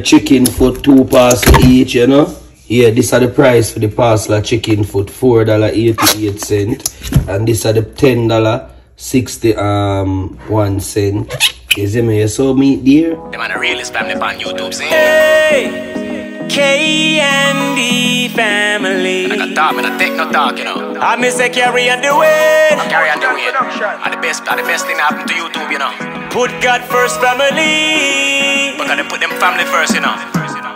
chicken foot, two parcel each, you know. Yeah, this are the price for the parcel of chicken foot, four dollar eighty eight cent, and this are the ten dollar sixty um one cent. You see me? You saw me there? Them are the realist family on YouTube, see? Hey, K and D family. I got talk, man, I take no talk, you know. I miss a carry on the way. I carry on the way. And the best, are the best thing that happened to YouTube, you know. Put God first, family. But gotta put them family first, you know.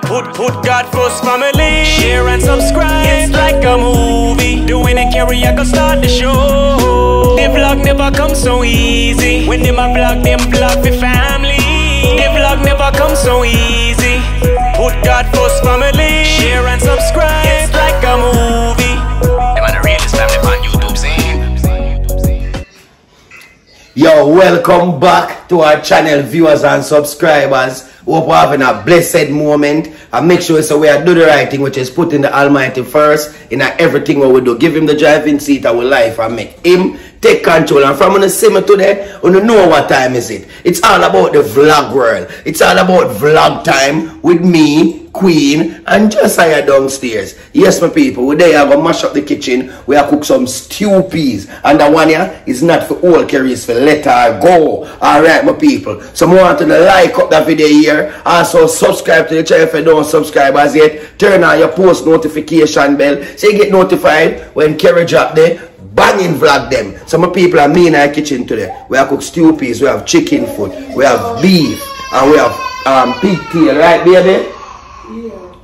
Put, put God first, family. Share and subscribe. It's like a movie. Doing and carry, I can start the show. The vlog never comes so easy. When them a vlog, them vlog for family. The vlog never comes so easy. Put God first, family. Share and subscribe. It's like a movie. Them are the realest family on YouTube, see? Yo, welcome back to our channel, viewers and subscribers. Hope we're having a blessed moment. And make sure it's so we are do the right thing, which is putting the Almighty first in everything what we do. Give him the driving seat of our life and make him take control. And from the summer today, you know what time is it. It's all about the vlog world. It's all about vlog time with me, Queen, and Josiah downstairs. Yes, my people, we there to mash up the kitchen. We are cook some stew peas. And that one here is not for all carries, for let her go. Alright, my people. So I want to like up that video here. Also, subscribe to the channel if you don't subscribe as yet. Turn on your post notification bell so you get notified when Kerry drop there banging vlog them. Some people are me in our kitchen today. We have cook stew peas, we have chicken food, we have beef, and we have um, pigtail, right baby?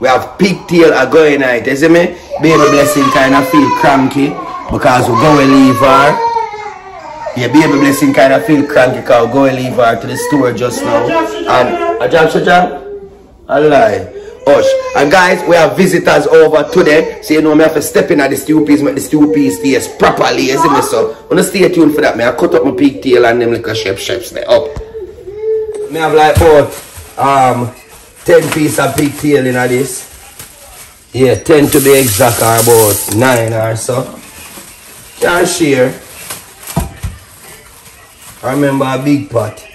We have pigtail are going out, you see me? Baby blessing kind of feel cranky because we go and leave her. Yeah, baby blessing kind of feel cranky because we go and leave her to the store just now. And a so job? A lie. Hush. And guys, we have visitors over today. So you know me have to step in at the peas, make the stew peas taste properly, you see me so. Wanna stay tuned for that, man. I cut up my pigtail and them little chef chefs there up. Me have like about um 10 piece of pigtail in this. Yeah, 10 to be exact or about 9 or so. Can share. I remember a big pot.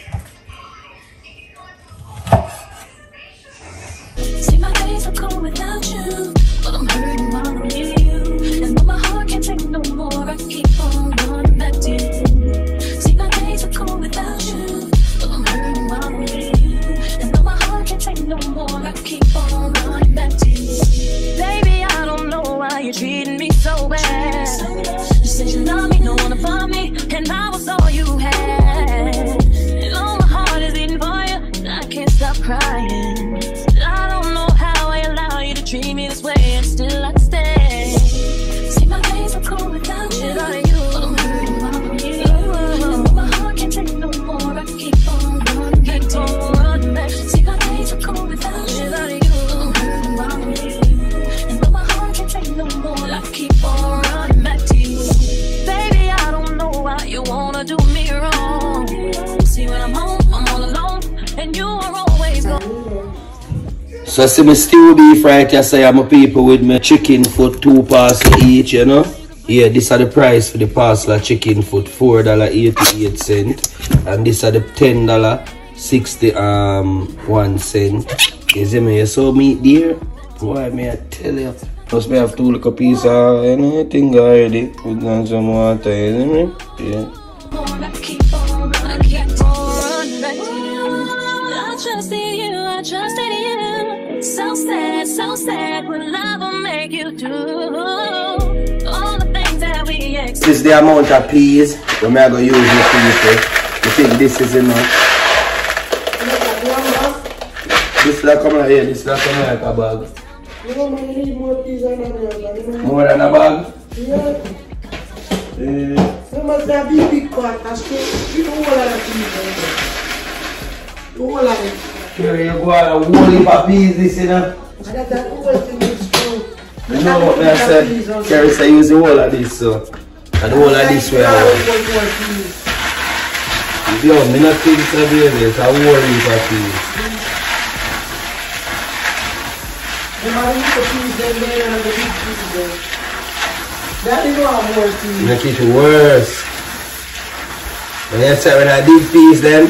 So see me stew beef right here, say I'm a people with me chicken foot, two parcel each, you know. Yeah, this are the price for the parcel of chicken foot, four dollar eighty eight cent. And this are the ten dollar sixty um one cent. You see me? You saw meat there? Why may I tell you? Plus me have two little piece of anything already. Down some water, you see me? Yeah. Sad, so sad. What love will make you do all the things that we expect. This is the amount of peas that I'm going to use this for You you think this is enough? This like come like here, this like come like a bag. You know, man, you need more peas than that, man. You know, More than a bag? yeah. You must have big, big pot. That's true. You know what I peas, man. You know what I Here you go, a whole heap That. You know what I said? Carrie say use the whole of this, so. And the whole of this way. Yo, me not think so baby, it's a whole heap of peas. The man with the peas, then there, and the big peas, there. That is not more peas. Make it worse. When you say when I dig peas then,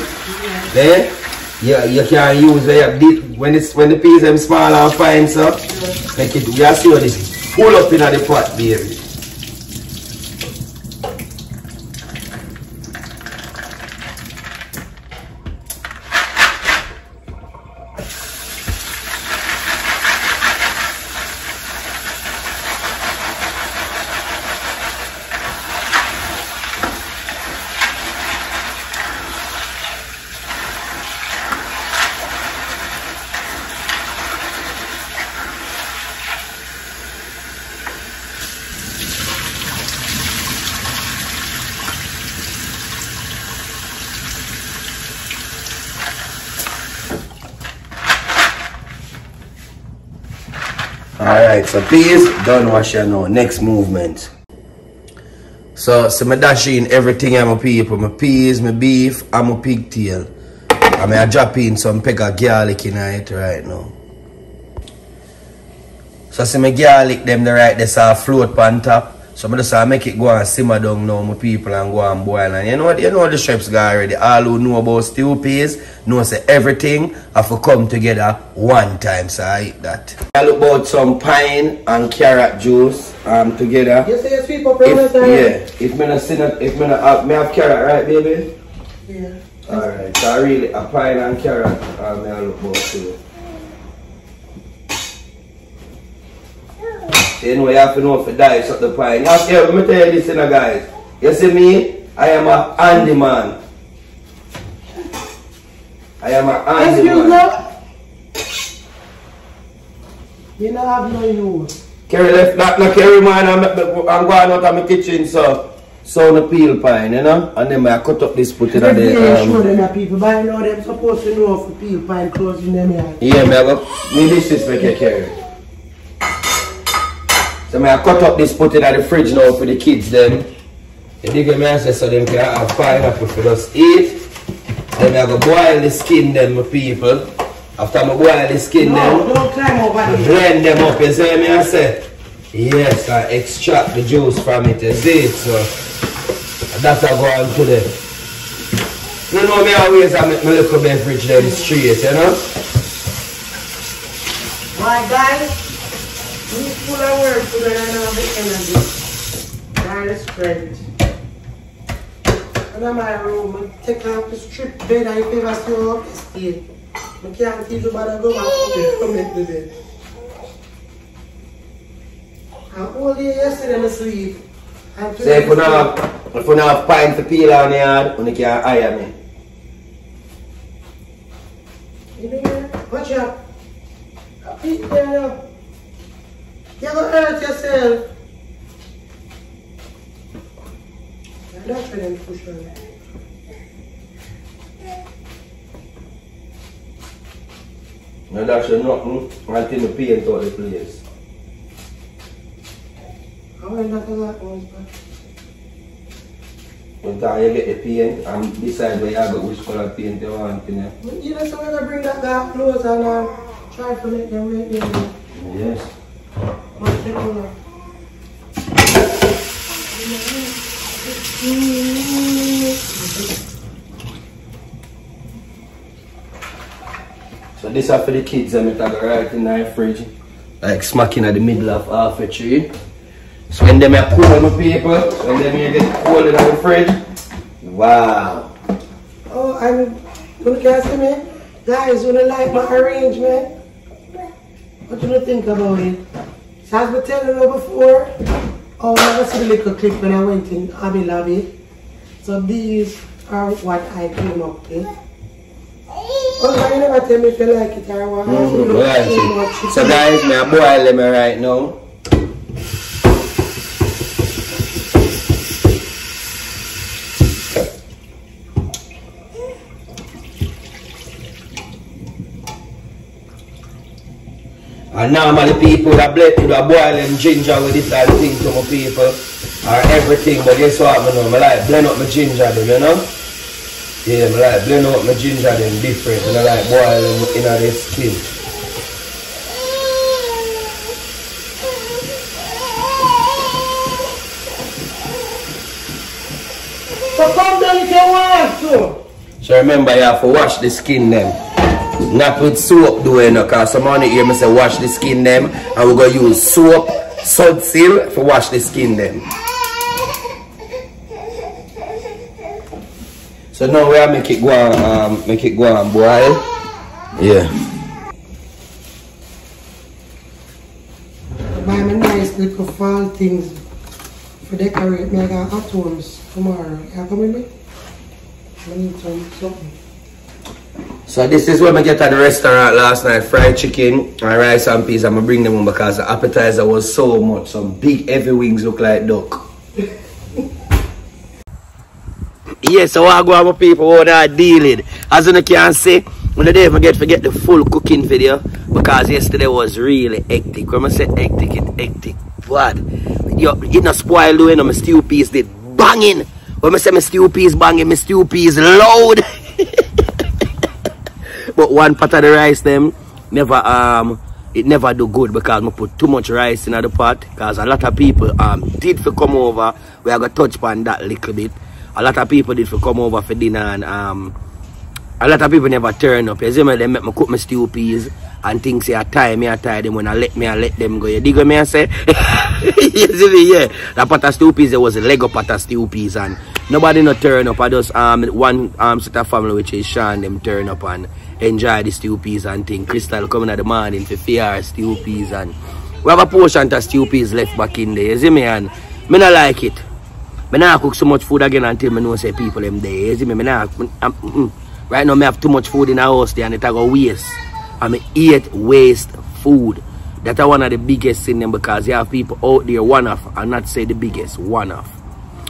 then, Yeah, you can use where you dip when it's when the peas them small and fine so make it you see what this pull up in the pot baby. So peas, done wash you now. Next movement. So, so me dash in everything I'm a people. My peas, my beef, and my pigtail. And me I drop in some peck of garlic in it right now. So see my garlic them the right there so float on top. So I just uh, make it go and simmer down now my people and go and boil. And you know what you know the chefs guy already. All who know about stew peas know say everything have to come together one time. So I eat that. I look about some pine and carrot juice um together. You say up your If, yeah, if me not see not, if me not have, me have carrot right baby? Yeah. Alright, so I really a pine and carrot um, I look about too. You know, you have to know if you dice up the pine. You have to, let me tell you this, you know, guys. You see me? I am a handyman. I am a Excuse handyman. me. You don't have no use. Carry left, not, not carry mine, I'm, I'm going out of my kitchen, so, so the peel pine, you know? And then I cut up this, put it on the, show um, them that people, but I know them supposed to know the people find clothes in them yard. yeah, me I go, me this is make you carry. So me I cut up this, put it in the fridge now for the kids then. You dig what me I say, so them can have pineapple for us eat. Then I go boil the skin them, my people. After I boil the skin them, No, don't climb over there. blend them up, you see what me I say? Yes, I extract the juice from it, you see? So, that's I go on to the... You know me always I make my little beverage them straight, you know? My guys, we full of work today and I have the energy. To spread it. And my room, I take off the strip bed and if you ever how up stay. I can't keep the bother go back to into the bed. And all day yesterday I sleep. And So if you not have, if you not have pine to peel on the yard, you can hire me. You know what? Watch out. Peek there now. You're gonna hurt yourself. And that's where them push on. No, that's nothing until you paint out the place. I went back to that one, but Until you get the paint and decide where you go, which color paint you want. You know? you know, so when I bring that guy close and um, try to make them make them Yes. So this are for the kids and it go right in the fridge. Like smacking at the middle of half a tree. So when them are cool my people, when them you get cold in the fridge, wow. Oh, and you can see me? Guys, you don't like my arrangement? What do you think about it? So as I telling you before, oh, I see the little clip when I went in Abbey Lobby. So these are what I came up with. Oh, you never tell me if you like it or what. I see you look Right. so. Guys, me I boil them right now. And normally people that blend would have boil them ginger with this of thing to my people. Or everything, but guess what I know? I like blend up my ginger them, you know? Yeah, I like blend up my ginger them different and I like boil them in the skin. So come down if you want to. So remember you have to wash the skin then. Not with soap doing no, cause some money here me say wash the skin them and we go use soap, sud seal for wash the skin them. So now we are make it go on, um, make it go on boil. Yeah. Buy me nice little fall things for decorate me. I got hot ones tomorrow. You come with me? I need some something. So this is what I get at the restaurant last night. Fried chicken and rice and peas. I'm gonna bring them home because the appetizer was so much. Some big heavy wings look like duck. yes, so I go on my people what I dealing. As you can see, when day forget forget the full cooking video because yesterday was really hectic. When I say hectic, it hectic. What? Yo, it not spoil doing my stew piece did banging. When I say my stew piece banging, my stew piece loud. but one pot of the rice them never um it never do good because I put too much rice in the pot because a lot of people um did for come over. We are gonna touch upon that little bit. A lot of people did for come over for dinner and um a lot of people never turn up you see me they make me cook my stew peas and things say I tie me I tie them when I let me I let them go you dig what me I say you see me yeah that pot of stew peas there was a Lego pot of stew peas and nobody no turn up I just um one um set of family which is Sean them turn up and enjoy the stew peas and thing. Crystal coming at the morning for fear stew peas and we have a portion of stew peas left back in there. You see me and me not like it. Me not cook so much food again until me know say people them there. You see me? Me not, me, I'm, mm, right now me have too much food in the house there and it go waste. I me eat waste food. That are one of the biggest thing them because you have people out there one off and not say the biggest one off.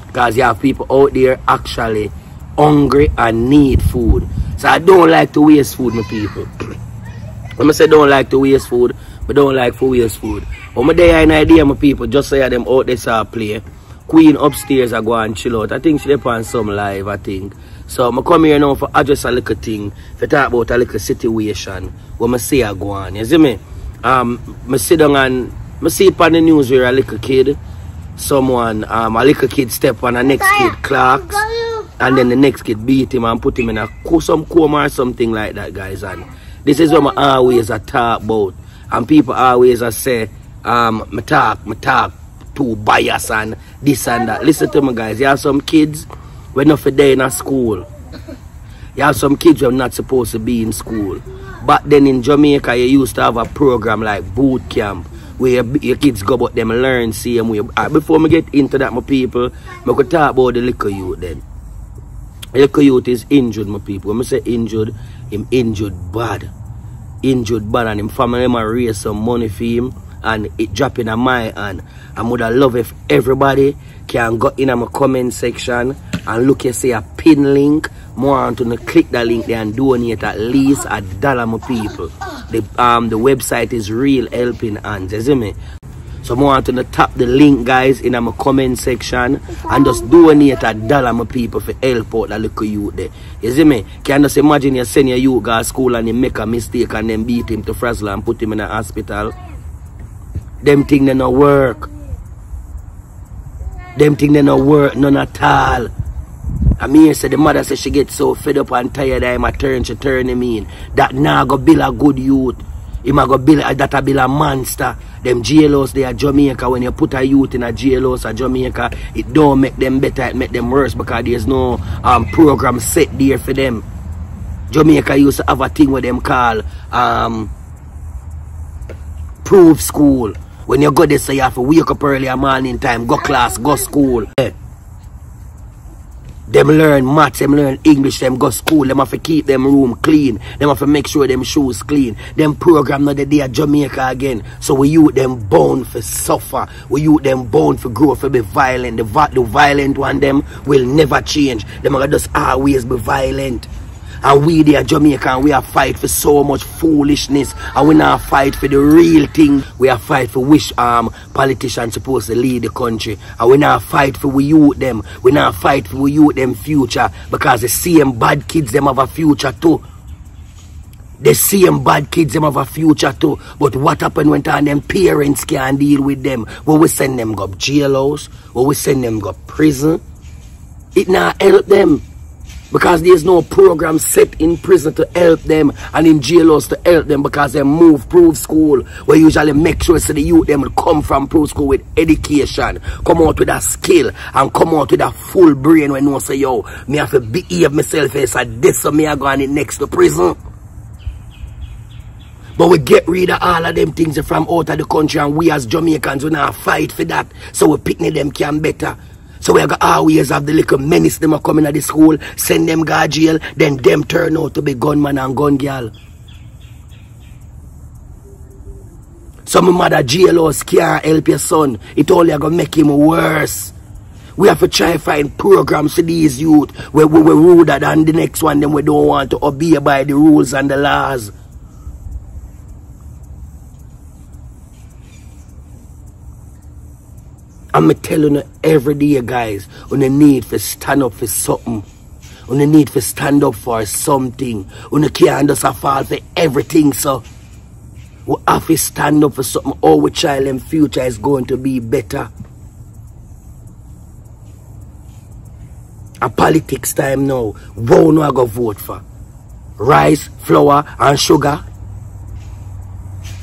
Because you have people out there actually hungry and need food. So I don't like to waste food, my people. when I say don't like to waste food, but don't like to waste food. When I there an idea, my people, just say them out there saw play. Queen upstairs I go and chill out. I think she on some live, I think. So I come here now for address a little thing, to talk about a little situation where I see I go on. You see me? Um, I sit down and I see it on the news where a little kid, someone, um, a little kid step on a next kid clocks and then the next kid beat him and put him in a co- some coma or something like that, guys. And this is what I always a talk about. And people always a say, um, me talk, me talk too bias and this and that. Listen to me, guys. You have some kids when not for day in a school. You have some kids who are not supposed to be in school. But then in Jamaica, you used to have a program like boot camp where your, kids go but them learn same way. Uh, before me get into that, my people, I could talk about the little youth then. The Little youth is injured, my people. When I say injured, him injured bad. Injured bad and him family them a raise some money for him and it dropping on my hand. I would have love if everybody can go in my comment section and look you see a pin link. More on to click that link there and donate at least a dollar my people. The um the website is real helping hands, you see me? So I want to tap the link guys in my comment section and just donate a dollar my people for help out that little youth there. You see me? Can just imagine you send your youth to school and you make a mistake and then beat him to frazzle and put him in a hospital. Them thing they no work. Them thing they no work none at all. I mean, say the mother said she get so fed up and tired him a turn, she turn him in. That now go build a good youth. Him a go build, that a build a monster. Them jailhouse they are Jamaica, when you put a youth in a jailhouse at Jamaica, it don't make them better, it make them worse because there's no um, program set there for them. Jamaica used to have a thing with them call um, proof school. When you go there, so you have to wake up early morning time, go class, go school. Eh. Them learn maths, them learn English, them go school, them have to keep them room clean, them have to make sure them shoes clean. Them program now that they are Jamaica again. So we youth them born for suffer. We youth them born for grow for be violent. The, the violent one them will never change. Them are just always be violent. And we there Jamaica and we are fight for so much foolishness and we not fight for the real thing. We are fight for which um politicians supposed to lead the country. And we not fight for we youth them. We not fight for we youth them future because the same bad kids them have a future too. The same bad kids them have a future too. But what happen when time them parents can't deal with them? When we send them go jailhouse, when we send them go prison, it not help them. Because there's no program set in prison to help them and in jailhouse to help them because they move proof school. We usually make sure so the youth them come from proof school with education, come out with a skill and come out with a full brain when you say, yo, me have to behave myself as a this so me I go on next to prison. But we get rid of all of them things from out of the country and we as Jamaicans we now fight for that. So we picnic them can better. So we have got always have the little menace them are coming at the school, send them go jail, then them turn out to be gunman and gun girl. Some mother jailhouse can't help your son. It only gonna make him worse. We have to try find programs for these youth where we were ruder than the next one, then we don't want to obey by the rules and the laws. I'm telling you every day, guys, on the need for stand up for something. On the need for stand up for something. On the can't just fall for everything, so we have to stand up for something. Our child and future is going to be better. A politics time now. What no I go vote for? Rice, flour, and sugar.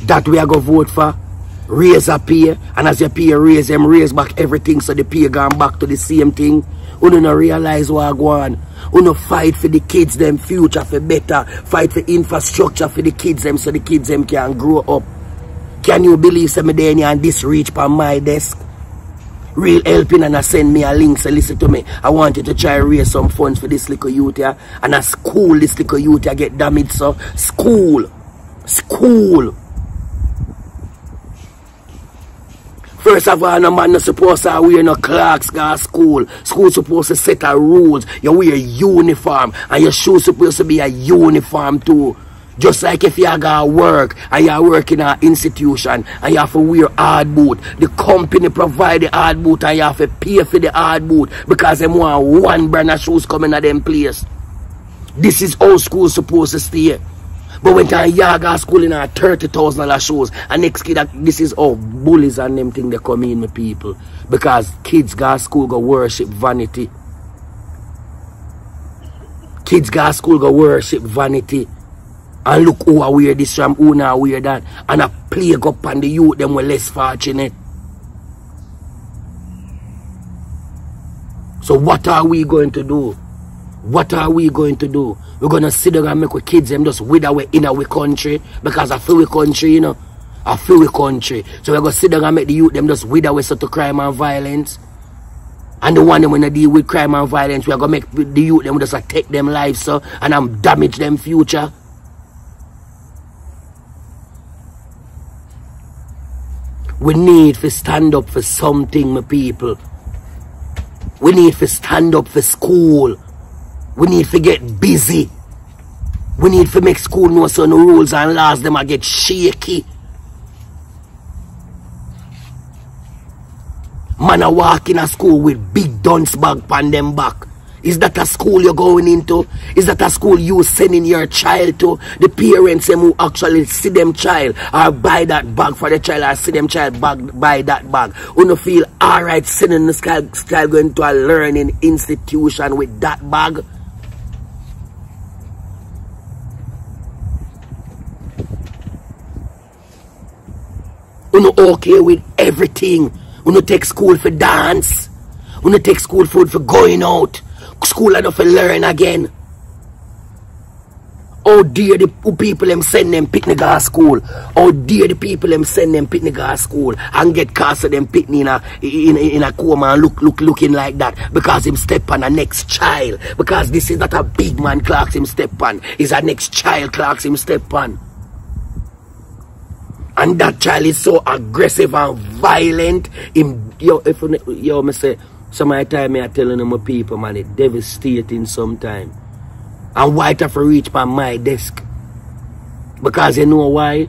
That we are to vote for raise a pay and as your pay raise them raise back everything so the pay gone back to the same thing. You don't realize what go on? You don't fight for the kids them future for better? Fight for infrastructure for the kids them so the kids them can grow up. Can you believe some of them and this reach by my desk? Real helping and I send me a link so listen to me. I want you to try raise some funds for this little youth here and a school this little youth here get damaged so. School. School First of all, no man not supposed to wear no clocks go school. School supposed to set a rules. You wear uniform and your shoes supposed to be a uniform too. Just like if you go work and you work in an institution and you have to wear hard boot. The company provide the hard boot and you have to pay for the hard boot because they want one brand of shoes coming at them place. This is how school supposed to stay. But when can Yaga school in a thirty thousand dollar shoes, and next kid that this is all bullies and them thing they come in with people. Because kids go school go worship vanity. Kids go school go worship vanity. And look who are wear this from who now wear that. And a plague up on the youth them were less fortunate. So what are we going to do? What are we going to do? We're gonna sit there and make our kids them just wither away in our country because I feel we country, you know. I feel we country. So we're gonna sit there and make the youth them just wither away to crime and violence. And the one them when deal with crime and violence, we're gonna make the youth them just like take them lives so and I'm damage them future. We need to stand up for something, my people. We need to stand up for school. We need to get busy. We need to make school know some rules and laws them I get shaky. Man a walk in a school with big dunce bag pan them back. Is that a school you're going into? Is that a school you sending your child to? The parents them who actually see them child or buy that bag for the child or see them child bag, buy that bag. Who no feel alright sending this child going to a learning institution with that bag? Uno okay with everything. Uno take school for dance. Uno take school food for going out. School enough for learn again. Oh dear the people them send them picnic to school. Oh dear the people them send them picnic to school and get cast of them picnic in a in, in a coma and look look looking like that because him step on a next child. Because this is not a big man clocks him step on. Is a next child clocks him step on. And that child is so aggressive and violent. Him, yo, if yo, me say, some of the time me are telling them my people, man, it devastating sometimes. And why it have to reach by my desk? Because you know why?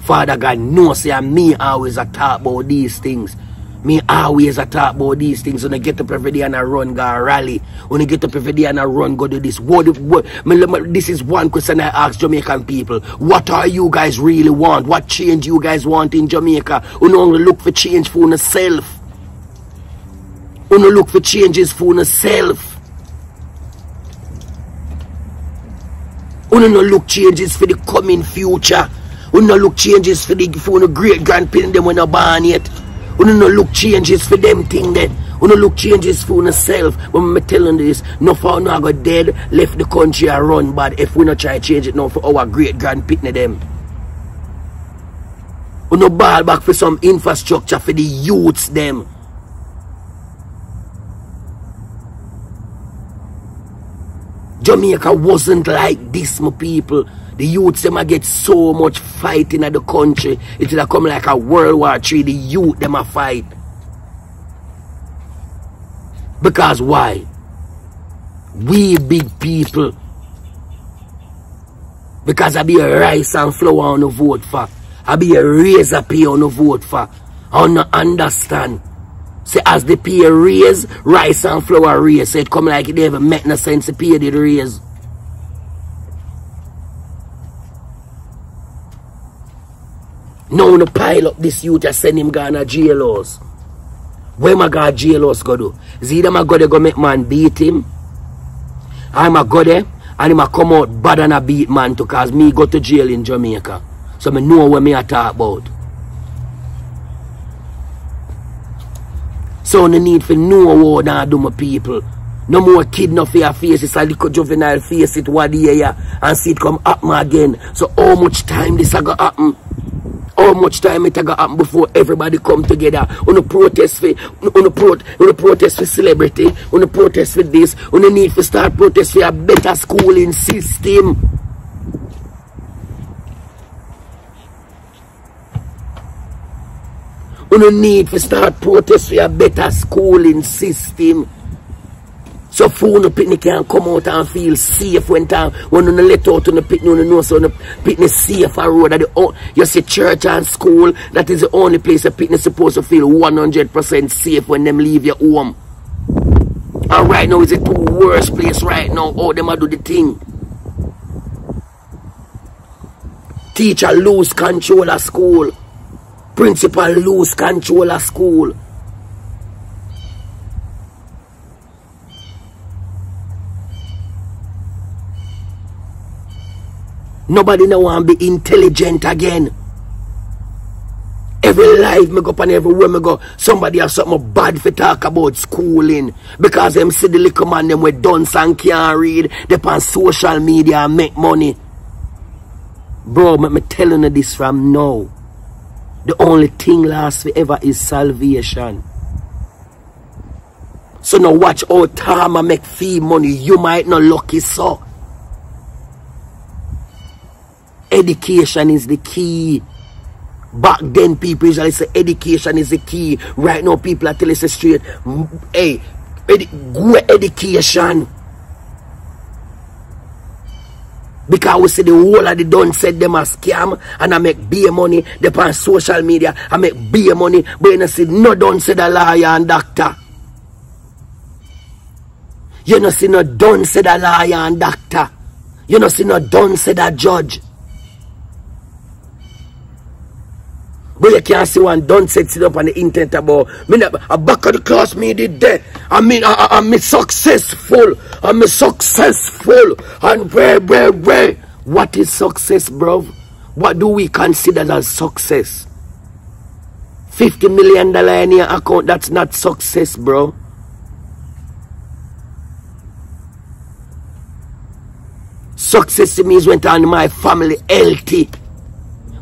Father God knows say me always a talk about these things. Me ah, always a talk about these things when I get up every day and I run go rally. When I get up every day and I run go do this. What, what this is one question I ask Jamaican people. What are you guys really want? What change you guys want in Jamaica? You only look for change for yourself. You look for changes for yourself. Uno no look changes for the coming future. Uno no look changes for the for the great grandparents them when are born yet. Uno no look changes for them thing then. Uno look changes for yourself. When me telling this, no for no go dead, left the country and run bad. If we not try change it now for our great grandparents them. Uno ball back for some infrastructure for the youths them. Jamaica wasn't like this, my people. The youths them a get so much fighting at the country. It will come like a World War Three. The youth them a fight. Because why? We big people. Because I be a rice and flour on the vote for. I be a razor pay on the vote for. I don't understand. See, as the pay raise, rice and flour raise. So it come like it never make no sense to pay the raise. Now to pile up this youth just send him Ghana jail house. Where my God jail house go do? Is either my go there go make man beat him? I'm a go there and him a come out bad and a beat man to cause me go to jail in Jamaica. So me know what me a talk about. So no need for no what I do my people. No more kid no fear face it's a little juvenile face it what year and see it come happen again. So how much time this a go happen? How much time it a go happen before everybody come together? On a protest for on a pro, on a protest for celebrity, on a protest for this, on a need for start protest for a better schooling system. On a need for start protest for a better schooling system. So for no picnic can come out and feel safe when time when you let out on the picnic, you know so the picnic safe a road that the, you see church and school that is the only place a picnic supposed to feel 100% safe when them leave your home. And right now is the two worst place right now how them a do the thing. Teacher lose control of school. Principal lose control of school. Nobody no want to be intelligent again. Every life me go up and everywhere me go, somebody have something bad for talk about schooling. Because them see the little man them with dunce and can't read. They on social media and make money. Bro, me, me telling you this from now. The only thing last forever is salvation. So now watch how time I make fee money. You might not lucky so. Education is the key. Back then, people usually say education is the key. Right now, people are telling us straight, "Mm, hey, edu- go education. Because we see the whole of the done said them a scam and I make beer money. They on social media, I make beer money. But you know see no done said a liar and doctor. You know see no done said a liar and doctor. You know see no done said a judge. But you can't see one don't set it up on the internet about me a back of the class me did that. I mean I, I, I'm successful. I'm successful. And where where where what is success, bro? What do we consider as success? 50 million dollar in your account, that's not success, bro. Success to me is when my family healthy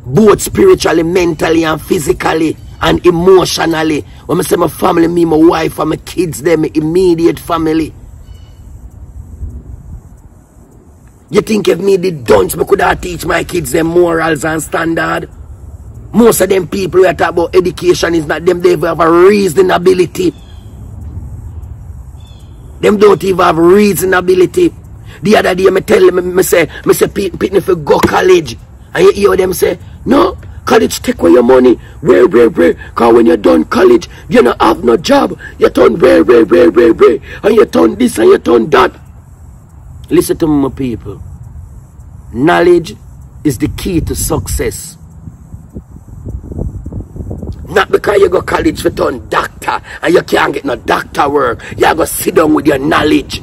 both spiritually, mentally, and physically and emotionally. When I say my family, me, my wife, and my kids, them, my immediate family. You think if me did dunce, me could have teach my kids them morals and standard? Most of them people who talk about education is not them, they have a reasonability. Them don't even have reasonability. The other day, me tell them, me, say, me say, if you go college, and you hear them say, no, college take away your money. Where, where, where? Because when you're done college, you don't have no job. You turn where, where, where, where, where? And you turn this and you turn that. Listen to me, my people. Knowledge is the key to success. Not because you go college for turn doctor and you can't get no doctor work. You go sit down with your knowledge.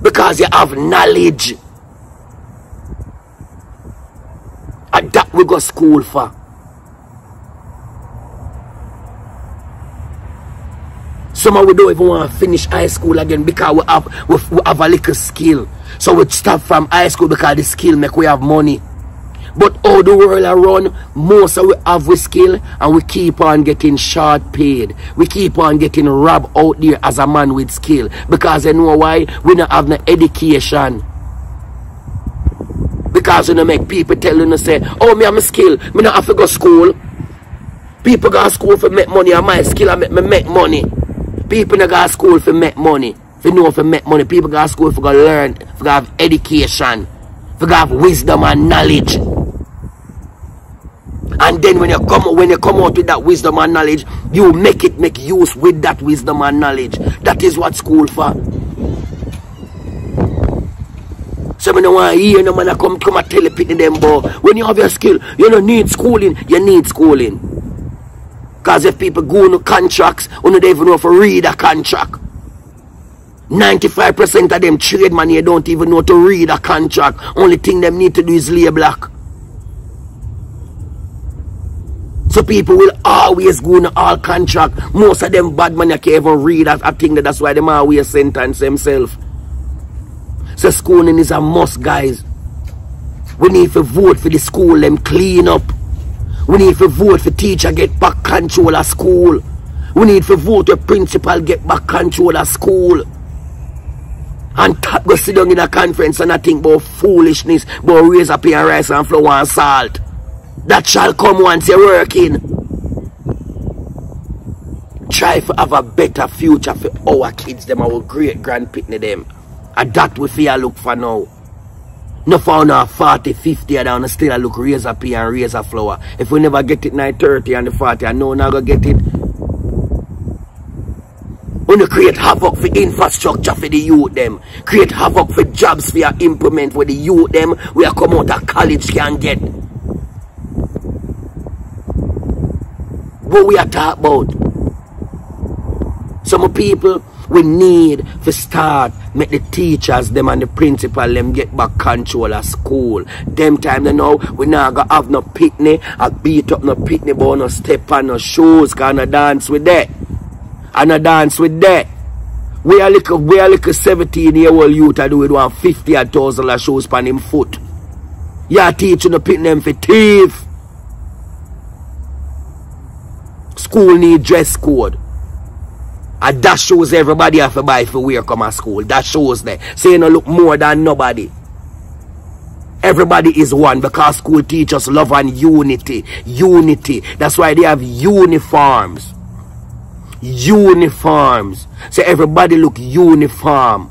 Because you have knowledge. We go school for? Some of we don't even want to finish high school again because we have, we, we have a little skill. So we stop from high school because the skill make we have money. But all the world around, most of we have we skill and we keep on getting short paid. We keep on getting robbed out there as a man with skill. Because you know why? We don't have no education. Because you know make people tell you say, oh me have a skill, me not have to go school. People go to school for make money and my skill I make me make money. People not go to school for make money. For know for make money. People go to school for go learn, for go have education, for go have wisdom and knowledge. And then when you come when you come out with that wisdom and knowledge, you make it make use with that wisdom and knowledge. That is what school for. So don't want to hear no man come come and tell them boy. When you have your skill, you don't need schooling, you need schooling. Because if people go on contracts, you don't even know how to read a contract. 95% of them trade you don't even know to read a contract. Only thing them need to do is lay black. So people will always go on all contract. Most of them bad you can't even read a, a thing that that's why them always sentence themselves. So schooling is a must guys. We need to vote for the school them clean up. We need to vote for teacher get back control of school. We need to vote for principal get back control of school. And top go sit down in a conference and I think about foolishness, about raise up your rice and flour and salt. That shall come once you're working. Try to have a better future for our kids, them our great grandpitney them. And that we fear look for now. No for now 40, 50 and down still I look razor pea and razor flower. If we never get it 930 and the 40, I know not gonna get it. When you create havoc for infrastructure for the youth them. Create havoc for jobs for your implement for the youth them we are come out of college can get. What we are talking about. Some people we need to start make the teachers them and the principal them get back control of school. Them time they know we not gonna have no picnic, I beat up no picnic but no step on no shoes, gonna dance with that. And no dance with that. We are like we are like a 17 year old youth I do with one 50 thousand of shoes on him foot. Yeah, teaching the picnic them for thief. School need dress code. And that shows everybody have to buy for wear come to school. That shows that. So you look more than nobody. Everybody is one because school teachers love and unity. Unity. That's why they have uniforms. Uniforms. So everybody look uniform.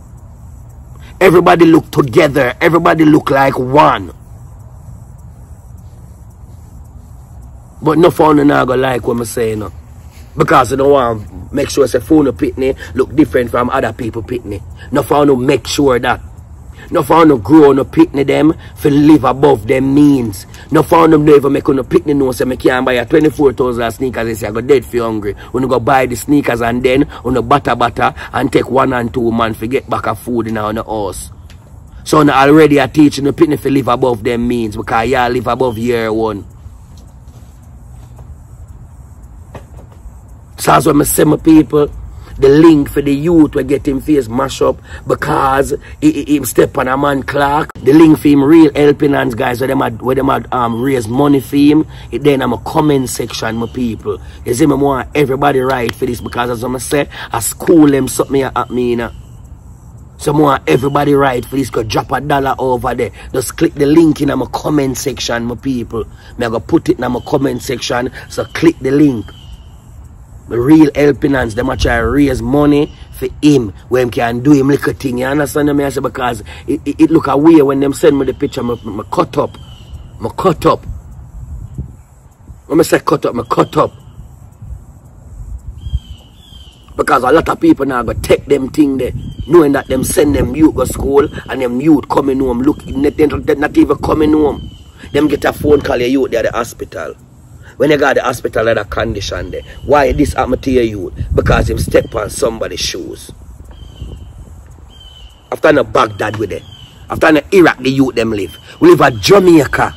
Everybody look together. Everybody look like one. But no phone not gonna like what I'm saying. No. Because you don't to um, make sure say phone pitney look different from other people pitney. No phone to make sure that. No phone to grow no pitney them for live above them means. No phone them never make no pitney know say me can't buy a 24,000 sneakers and say I go dead for hungry. When you go buy the sneakers and then on the butter butter and take one and two man for get back a food in our house. So now already I teaching the pitney for live above them means because y'all live above year one. So that's why I say my people, the link for the youth will get him face mash up because he, he, step on a man clock. The link for him real helping hands guys where them had where them had um raise money for him. It then I'm a comment section my people. You see me want everybody right for this because as I'm say I school them something at me you know. So want everybody right for this go drop a dollar over there. Just click the link in my comment section my people. Me I go put it in my comment section. So click the link real helping hands, them a try raise money for him when him can do him little thing. You understand me? I say because it, it, it look away when them send me the picture, me, cut up. Me cut up. When I say cut up, me cut up. Because a lot of people now go take them thing there, knowing that them send them youth go school and them youth coming home, look, not, not even coming home. Them get a phone call your youth, they at the hospital. When you got the hospital in a condition there. Why this happened to your youth? Because him step on somebody's shoes. After no Baghdad with it. After no Iraq the youth them live. We live at Jamaica.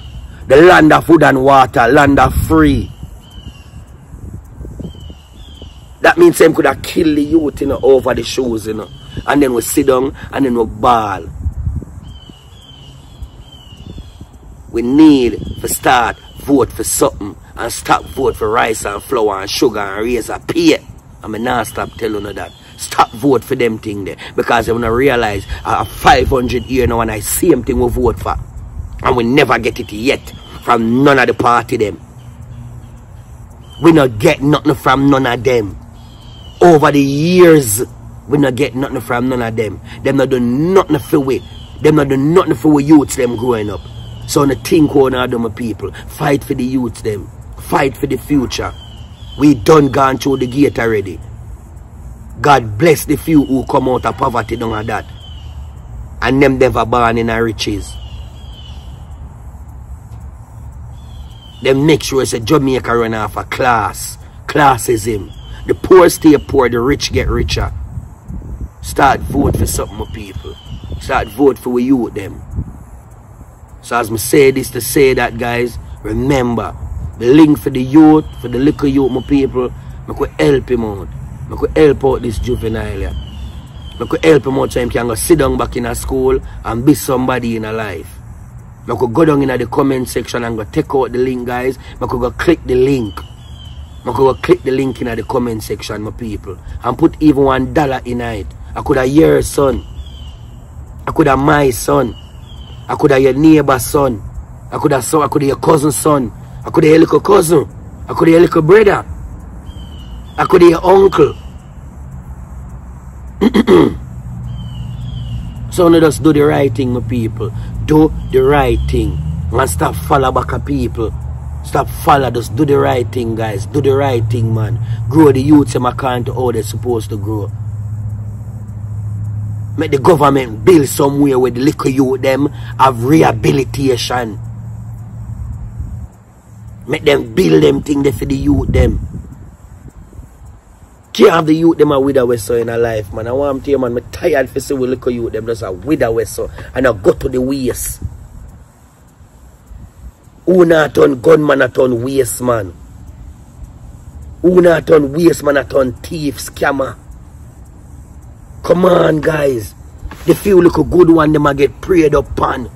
The land of food and water, land of free. That means them could have killed the youth you know, over the shoes, you know. And then we sit down and then we ball. We need to start vote for something and stop vote for rice and flour and sugar and razor pay. I mean, not stop telling you that. Stop vote for them thing there. Because I'm gonna realize uh, 500 year now and I same thing we vote for. And we never get it yet from none of the party them. We not get nothing from none of them. Over the years, we not get nothing from none of them. Them not do nothing for we. Them not do nothing for we youths them growing up. So on the think one of them people. Fight for the youths them. Fight for the future. We done gone through the gate already. God bless the few who come out of poverty down at that. And them never born in a riches. Them make sure it's a Jamaica run off a class. Classism. The poor stay poor, the rich get richer. Start vote for something more people. Start vote for you youth them. So as me say this to say that guys, remember the link for the youth, for the little youth my people, I could help him out. I could help out this juvenile. I could help him out so he can go sit down back in a school and be somebody in a life. I could go down in the comment section and go take out the link guys. I could go click the link. I could go click the link in the comment section my people. And put even one dollar in it. I could have your son. I could have my son. I could have your neighbor's son. I could have so I could have your cousin's son. I could your little cousin. I could your little brother. I could your uncle. so now just do the right thing, my people. Do the right thing. And stop follow back people. Stop follow, just do the right thing, guys. Do the right thing, man. Grow the youths in my country how they're supposed to grow. Make the government build somewhere where the little youth them have rehabilitation. Make them build them thing there for the youth them. Can't have the youth them a wither so in a life, man. I want to you, man, I'm tired for see we little youth them just a wither so and I go to the waste. Who not turn gunman a turn waste, man. Who not turn waste, man a turn thief, scammer. Come on, guys. The few look a good one, them a get prayed upon.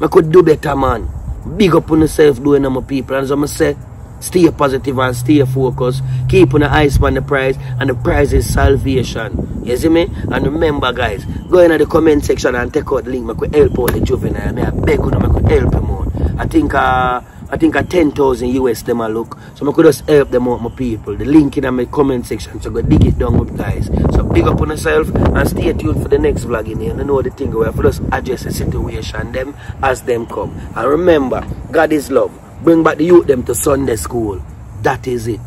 I could do better, man. Big up on yourself doing them, my people. And as I'm say, stay positive and stay focused. Keep on the eyes on the prize, and the prize is salvation. You see me? And remember, guys, go in the comment section and take out the link. I could help out the juvenile. I beg you, I could help him out. I think, uh, I think a 10,000 US them a look. So I could just help them out, my people. The link in my comment section. So go dig it down up, guys. So big up on yourself and stay tuned for the next vlog in here. And know the thing where for just address the situation them as them come. And remember, God is love. Bring back the youth them to Sunday school. That is it.